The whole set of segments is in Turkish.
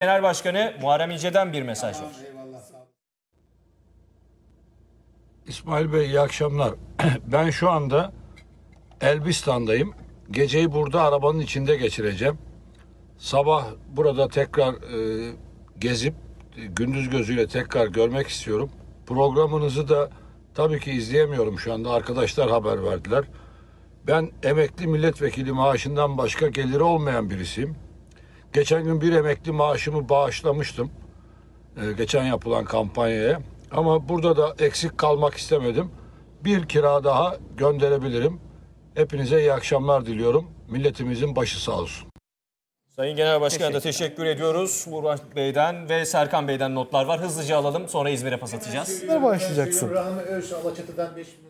Genel Başkanı Muharrem İnce'den bir mesaj var. İsmail Bey iyi akşamlar. Ben şu anda Elbistan'dayım. Geceyi burada arabanın içinde geçireceğim. Sabah burada tekrar e, gezip e, gündüz gözüyle tekrar görmek istiyorum. Programınızı da tabii ki izleyemiyorum şu anda. Arkadaşlar haber verdiler. Ben emekli milletvekili maaşından başka geliri olmayan birisiyim. Geçen gün bir emekli maaşımı bağışlamıştım. e, geçen yapılan kampanyaya. Ama burada da eksik kalmak istemedim. Bir kira daha gönderebilirim. Hepinize iyi akşamlar diliyorum. Milletimizin başı sağ olsun. Sayın Genel Başkan'a da teşekkür ediyoruz. Burhan Bey'den ve Serkan Bey'den notlar var. Hızlıca alalım sonra İzmir'e pas atacağız. Ne başlayacaksın? Rahmi Öz Alaçatı'dan 5 milyon bağışta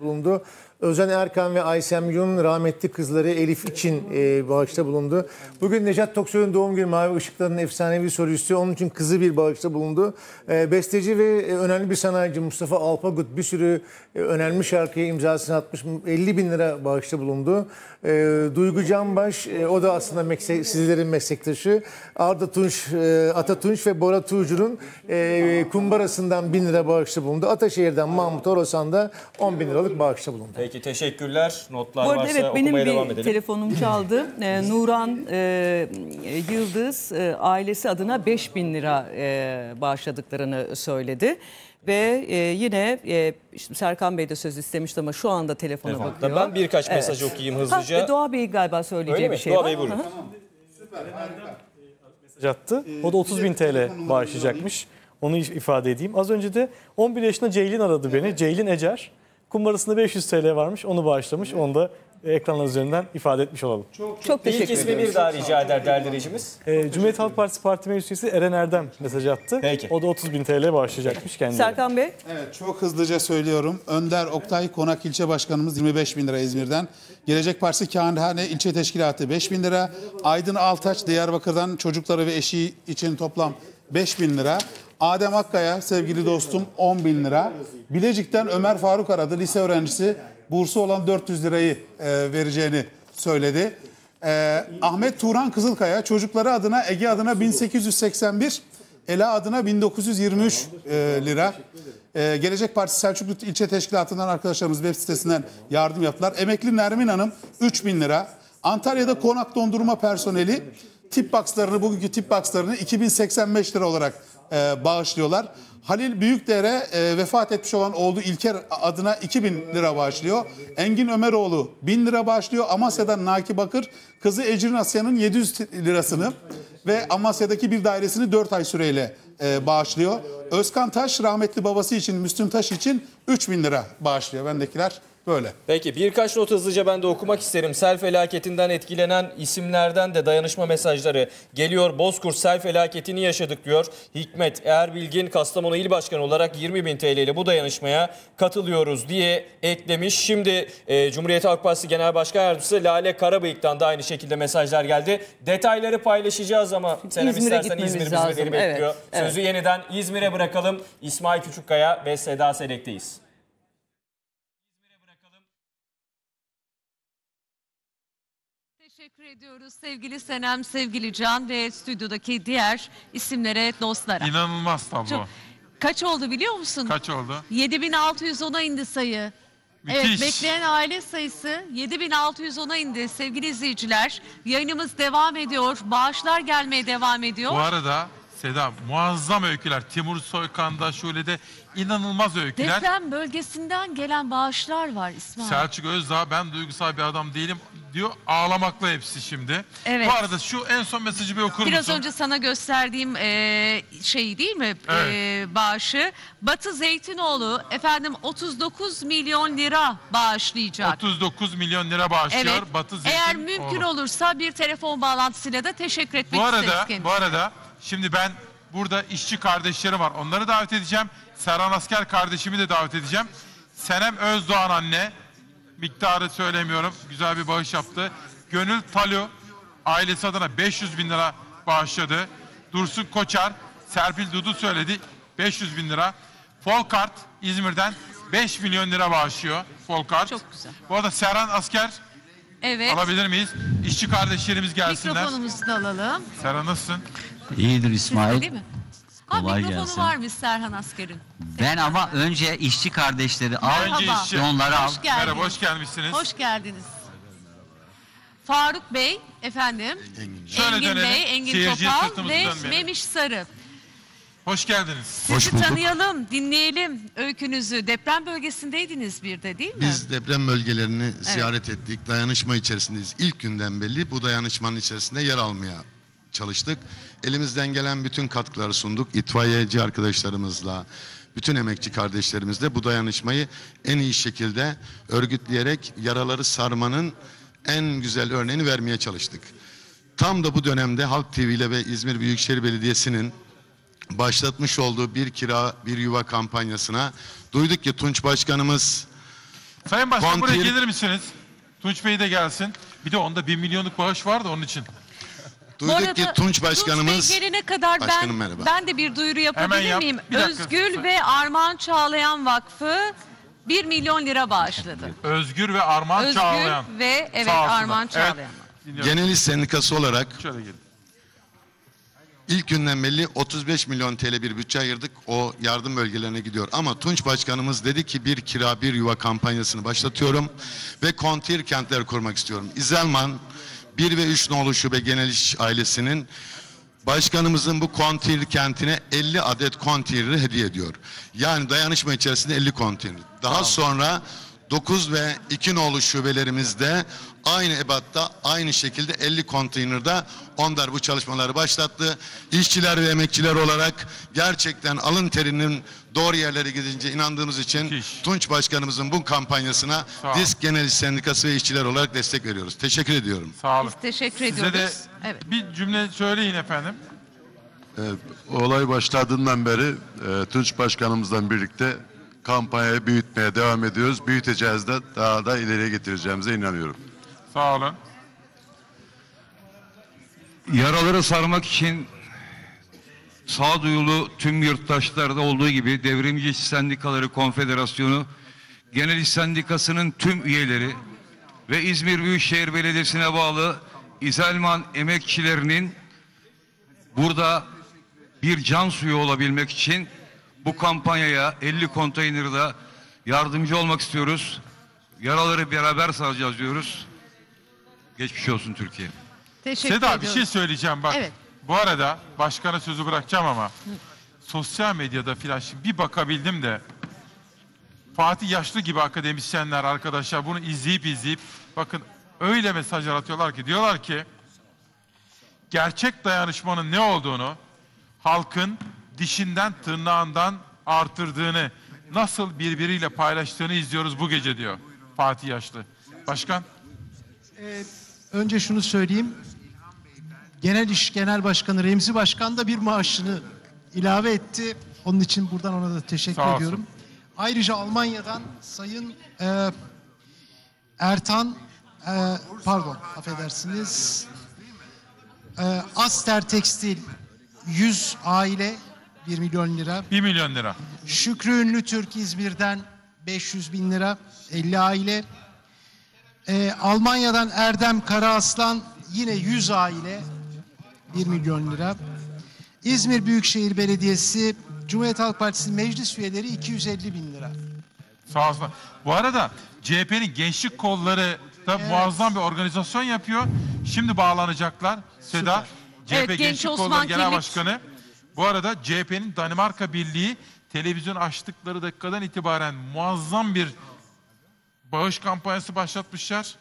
bulundu. Özen Erkan ve Aysem Yun rahmetli kızları Elif için e, bağışta bulundu. Bugün Necat Toksoy'un doğum günü Mavi Işıklar'ın efsanevi solisti. Onun için kızı bir bağışta bulundu. E, besteci ve e, önemli bir sanayici Mustafa Alpagut bir sürü e, önemli şarkıya imzasını atmış. 50 bin lira bağışta bulundu. E, Duygu Canbaş e, o da aslında meslek, sizlerin meslektaşı. Arda Tunç, e, Ata Tunç ve Bora Tuğcu'nun e, kumbarasından 1000 lira bağışta bulundu. Ataşehir'den Mahmut Orosan da 10 bin liralık bağışta bulundu. Peki teşekkürler. Notlar Bu arada varsa evet benim okumaya devam bir edelim. telefonum çaldı. Ee, Nuran e, Yıldız e, ailesi adına 5000 lira e, bağışladıklarını söyledi. Ve e, yine e, işte Serkan Bey de söz istemişti ama şu anda telefona Telefonda. bakıyor. Ben birkaç mesaj okuyayım hızlıca. Ha, Doğa Bey galiba söyleyeceği Öyle mi? bir şey Doğa var. Bey buyurun. Hı. Mesaj attı. O da 30 bin TL bağışlayacakmış. Onu ifade edeyim. Az önce de 11 yaşında Ceylin aradı beni. Ceylin Ecer. Kumbarasında 500 TL varmış. Onu bağışlamış. Onu da ekranlar üzerinden ifade etmiş olalım. Çok İlk teşekkür ismi ederim. bir daha rica eder değerli rejimiz. Ee, Cumhuriyet Halk Partisi Parti Meclis Üyesi Eren Erdem mesaj attı. Peki. O da 30 bin TL bağışlayacakmış kendine. Serkan Bey. Evet çok hızlıca söylüyorum. Önder Oktay Konak ilçe başkanımız 25 bin lira İzmir'den. Gelecek Partisi Kağıthane ilçe teşkilatı 5 bin lira. Aydın Altaç Diyarbakır'dan çocukları ve eşi için toplam 5 bin lira. Adem Akkaya sevgili dostum 10 bin lira. Bilecik'ten Ömer Faruk aradı lise öğrencisi. Bursu olan 400 lirayı e, vereceğini söyledi. E, Ahmet Turan Kızılkaya çocukları adına Ege adına 1881 Ela adına 1923 e, lira. E, Gelecek Partisi Selçuklu İlçe Teşkilatı'ndan arkadaşlarımız web sitesinden yardım yaptılar. Emekli Nermin Hanım 3000 lira. Antalya'da konak dondurma personeli tip boxlarını bugünkü tip boxlarını 2085 lira olarak e, bağışlıyorlar. Halil Büyükdere e, vefat etmiş olan oğlu İlker adına 2000 lira bağışlıyor. Engin Ömeroğlu 1000 lira bağışlıyor. Amasya'dan Naki Bakır kızı Ecrin Asya'nın 700 lirasını ve Amasya'daki bir dairesini 4 ay süreyle e, bağışlıyor. Özkan Taş rahmetli babası için Müslüm Taş için 3000 lira bağışlıyor. Bendekiler böyle. Peki birkaç not hızlıca ben de okumak isterim. Sel felaketinden etkilenen isimlerden de dayanışma mesajları geliyor. Bozkurt sel felaketini yaşadık diyor. Hikmet Erbilgin Kastamonu İl Başkanı olarak 20 bin TL ile bu dayanışmaya katılıyoruz diye eklemiş. Şimdi e, Cumhuriyet Halk Partisi Genel Başkan Yardımcısı Lale Karabıyık'tan da aynı şekilde mesajlar geldi. Detayları paylaşacağız ama Senem İzmir'e istersen İzmir bizleri bekliyor. Evet, evet. Sözü yeniden İzmir'e bırakalım. İsmail Küçükkaya ve Seda Selek'teyiz. Teşekkür ediyoruz sevgili Senem, sevgili Can ve stüdyodaki diğer isimlere, dostlara. İnanılmaz tablo. Çok- Kaç oldu biliyor musun? Kaç oldu? 7610'a indi sayı. Evet Müthiş. bekleyen aile sayısı 7610'a indi sevgili izleyiciler. Yayınımız devam ediyor. Bağışlar gelmeye devam ediyor. Bu arada Seda muazzam öyküler. Timur Soykan'da Şule'de inanılmaz öyküler. Deprem bölgesinden gelen bağışlar var İsmail. Selçuk Özdağ ben duygusal bir adam değilim diyor. Ağlamakla hepsi şimdi. Evet. Bu arada şu en son mesajı bir okur Biraz musun? önce sana gösterdiğim e, şey değil mi Evet. E, bağışı? Batı Zeytinoğlu efendim 39 milyon lira bağışlayacak. 39 milyon lira bağışlıyor Evet. Batı Zeytin. Eğer mümkün olursa bir telefon bağlantısıyla da teşekkür etmek Bu arada, isteriz kendisine. bu arada şimdi ben burada işçi kardeşlerim var. Onları davet edeceğim. Serhan Asker kardeşimi de davet edeceğim. Senem Özdoğan anne. Miktarı söylemiyorum. Güzel bir bağış yaptı. Gönül Talu ailesi adına 500 bin lira bağışladı. Dursun Koçar, Serpil Dudu söyledi 500 bin lira. Folkart İzmir'den 5 milyon lira bağışlıyor. Folkart. Çok güzel. Bu arada Serhan Asker Evet. Alabilir miyiz? İşçi kardeşlerimiz gelsinler. Mikrofonumuzu da alalım. Serhan nasılsın? İyidir İsmail. değil mi? Ha, Kolay mikrofonu gelsin. varmış Serhan Asker'in. Ben ama önce işçi kardeşleri al. Önce Merhaba. işçi. Onları al. Hoş geldiniz. Merhaba, hoş gelmişsiniz. Hoş geldiniz. Faruk Bey, efendim. Şöyle Engin dönelim. Bey, Engin Seyirciye Topal sırtımızı ve dönmeyelim. Memiş Sarı. Hoş geldiniz. Sizi tanıyalım, dinleyelim öykünüzü. Deprem bölgesindeydiniz bir de değil mi? Biz deprem bölgelerini ziyaret ettik. Dayanışma içerisindeyiz. İlk günden belli bu dayanışmanın içerisinde yer almaya çalıştık. Elimizden gelen bütün katkıları sunduk. İtfaiyeci arkadaşlarımızla, bütün emekçi kardeşlerimizle bu dayanışmayı en iyi şekilde örgütleyerek yaraları sarmanın en güzel örneğini vermeye çalıştık. Tam da bu dönemde Halk TV ile ve İzmir Büyükşehir Belediyesi'nin başlatmış olduğu bir kira bir yuva kampanyasına duyduk ki Tunç Başkanımız Sayın Başkan buraya Kontir- gelir misiniz? Tunç Bey de gelsin. Bir de onda bir milyonluk bağış vardı onun için. Duyduk arada ki Tunç Başkanımız Tunç Bey gelene kadar ben, merhaba. ben de bir duyuru yapabilir yap. miyim? Bir dakika. Özgül ve Armağan Çağlayan Vakfı 1 milyon lira bağışladı. Özgür ve Armağan Özgür Çağlayan. ve evet. Armağan Evet, Çağlayan. dinliyorum. Genel İş Sendikası olarak Şöyle gelin. İlk günden belli 35 milyon TL bir bütçe ayırdık. O yardım bölgelerine gidiyor. Ama Tunç Başkanımız dedi ki bir kira bir yuva kampanyasını başlatıyorum ve kontir kentler kurmak istiyorum. İzelman 1 ve 3 nolu şube genel iş ailesinin Başkanımızın bu kontir kentine 50 adet kontiri hediye ediyor. Yani dayanışma içerisinde 50 kontir. Daha sonra 9 ve 2 nolu şubelerimizde aynı ebatta aynı şekilde 50 konteynerde onlar bu çalışmaları başlattı. İşçiler ve emekçiler olarak gerçekten alın terinin doğru yerlere gidince inandığımız için Müthiş. Tunç Başkanımızın bu kampanyasına. Disk Genel İş Sendikası ve işçiler olarak destek veriyoruz. Teşekkür ediyorum. Sağ olun. Biz teşekkür Size ediyoruz. de Evet. bir cümle söyleyin efendim. Olay başladığından beri e, Tunç Başkanımızla birlikte kampanyayı büyütmeye devam ediyoruz. Büyüteceğiz de daha da ileriye getireceğimize inanıyorum. Sağ olun. Yaraları sarmak için sağduyulu tüm yurttaşlarda olduğu gibi Devrimci Sendikaları Konfederasyonu Genel İş Sendikası'nın tüm üyeleri ve İzmir Büyükşehir Belediyesi'ne bağlı İzelman emekçilerinin burada bir can suyu olabilmek için bu kampanyaya 50 konteynerde yardımcı olmak istiyoruz. Yaraları beraber saracağız diyoruz. Geçmiş olsun Türkiye. Teşekkür Seda bir ediyoruz. şey söyleyeceğim bak. Evet. Bu arada başkana sözü bırakacağım ama sosyal medyada filan şimdi bir bakabildim de Fatih Yaşlı gibi akademisyenler arkadaşlar bunu izleyip izleyip bakın öyle mesajlar atıyorlar ki diyorlar ki gerçek dayanışmanın ne olduğunu halkın dişinden tırnağından artırdığını nasıl birbiriyle paylaştığını izliyoruz bu gece diyor Fatih Yaşlı. Başkan Önce şunu söyleyeyim. Genel İş Genel Başkanı Remzi Başkan da bir maaşını ilave etti. Onun için buradan ona da teşekkür ediyorum. Ayrıca Almanya'dan Sayın e, Ertan e, pardon affedersiniz e, Aster Tekstil 100 aile 1 milyon lira. 1 milyon lira. Şükrü Ünlü Türk İzmir'den 500 bin lira 50 aile. Ee, Almanya'dan Erdem Karaaslan yine 100 aile 1 milyon lira. İzmir Büyükşehir Belediyesi Cumhuriyet Halk Partisi meclis üyeleri 250 bin lira. Sağ olsun. Bu arada CHP'nin gençlik kolları da muazzam bir organizasyon yapıyor. Şimdi bağlanacaklar. Seda, CHP Evet, Genç Gençlik Osman Kolları Genel Kirlik. Başkanı. Bu arada CHP'nin Danimarka Birliği televizyon açtıkları dakikadan itibaren muazzam bir bağış kampanyası başlatmışlar.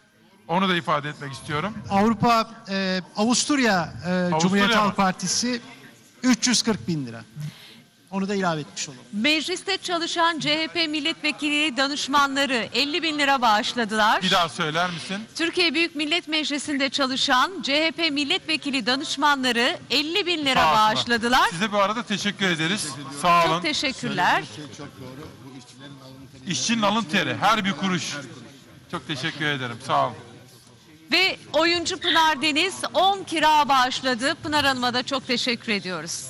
Onu da ifade etmek istiyorum. Avrupa, e, Avusturya, e, Cumhuriyet mı? Halk Partisi 340 bin lira. Onu da ilave etmiş olalım. Mecliste çalışan CHP milletvekili danışmanları 50 bin lira bağışladılar. Bir daha söyler misin? Türkiye Büyük Millet Meclisi'nde çalışan CHP milletvekili danışmanları 50 bin lira Sağ olsunlar. bağışladılar. Size bu arada teşekkür ederiz. Sağ olun. Çok teşekkürler. İşçinin alın teri. Her bir kuruş. Çok teşekkür ederim. Sağ olun. Ve oyuncu Pınar Deniz 10 kira bağışladı. Pınar Hanım'a da çok teşekkür ediyoruz.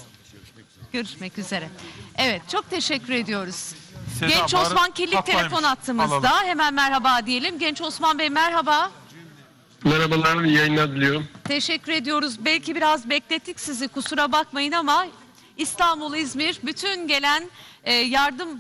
Görüşmek üzere. Evet çok teşekkür ediyoruz. Seda, Genç Osman Kirlik telefon attığımızda Alalım. hemen merhaba diyelim. Genç Osman Bey merhaba. Merhabalar, iyi yayınlar diliyorum. Teşekkür ediyoruz. Belki biraz beklettik sizi kusura bakmayın ama İstanbul, İzmir bütün gelen e, yardımlara,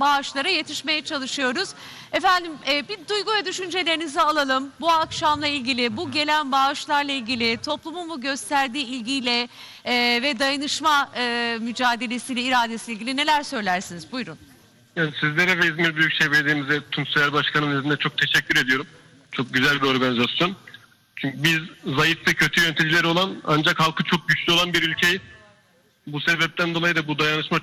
bağışlara yetişmeye çalışıyoruz. Efendim e, bir duygu ve düşüncelerinizi alalım. Bu akşamla ilgili, bu gelen bağışlarla ilgili, toplumun bu gösterdiği ilgiyle e, ve dayanışma e, mücadelesiyle, iradesiyle ilgili neler söylersiniz? Buyurun. Yani sizlere ve İzmir Büyükşehir Belediye'mize, Tunç Soyer Başkanımın izniyle çok teşekkür ediyorum. Çok güzel bir organizasyon. Çünkü biz zayıf ve kötü yöneticileri olan ancak halkı çok güçlü olan bir ülkeyiz. Bu sebepten dolayı da bu dayanışma